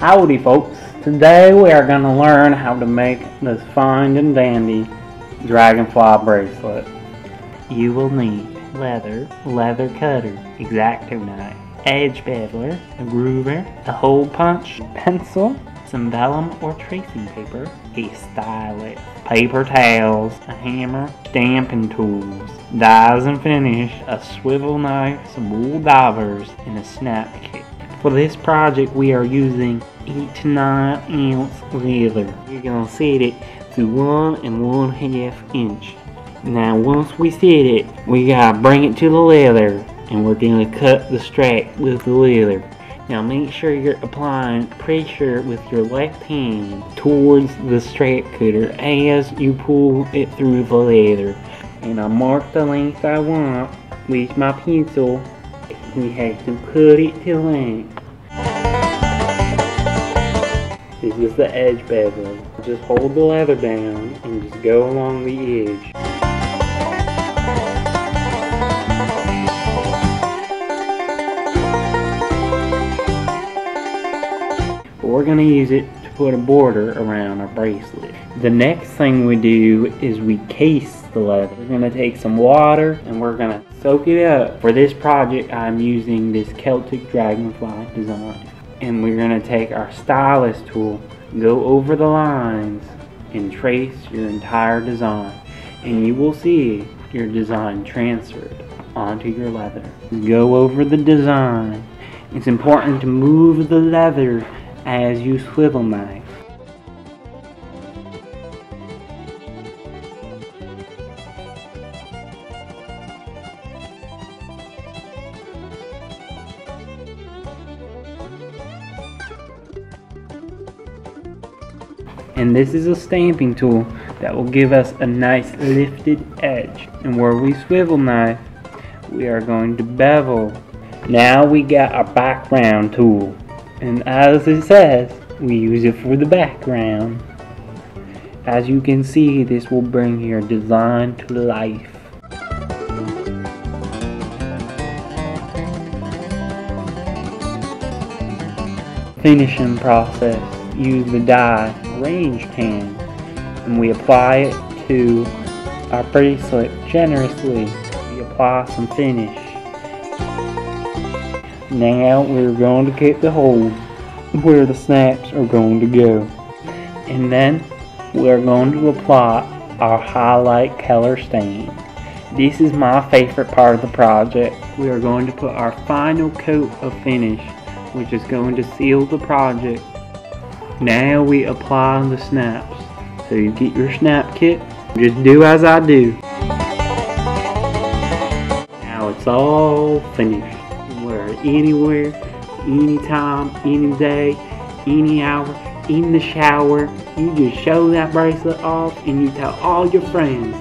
Howdy folks, today we are going to learn how to make this fine and dandy dragonfly bracelet. You will need leather, leather cutter, X-Acto knife, edge beveler, a groover, a hole punch, pencil, some vellum or tracing paper, a stylus, paper towels, a hammer, stamping tools, dyes and finish, a swivel knife, some wool daubers, and a snap kit. For this project we are using 8 to 9 ounce leather. You're to set it to 1 and 1 half inch. Now once we set it, we gotta bring it to the leather and we're gonna cut the strap with the leather. Now make sure you're applying pressure with your left hand towards the strap cutter as you pull it through the leather. And I mark the length I want with my pencil. We have to cut it to length. This is the edge bevel. Just hold the leather down and just go along the edge. we're going to use it to put a border around our bracelet. The next thing we do is we case the leather. We're going to take some water and we're going to soak it up. For this project I'm using this Celtic Dragonfly design. And we're going to take our stylus tool, go over the lines and trace your entire design. And you will see your design transferred onto your leather. Go over the design. It's important to move the leather as you swivel knife. And this is a stamping tool that will give us a nice lifted edge. And where we swivel knife, we are going to bevel. Now we got our background tool. And as it says we use it for the background. As you can see this will bring your design to life. Finishing process. Use the dye range tan and we apply it to our bracelet generously we apply some finish now we're going to get the hole where the snaps are going to go. And then we're going to apply our highlight color stain. This is my favorite part of the project. We are going to put our final coat of finish which is going to seal the project. Now we apply the snaps. So you get your snap kit, just do as I do. Now it's all finished Wear anywhere, anytime, any day, any hour, in the shower. You just show that bracelet off and you tell all your friends.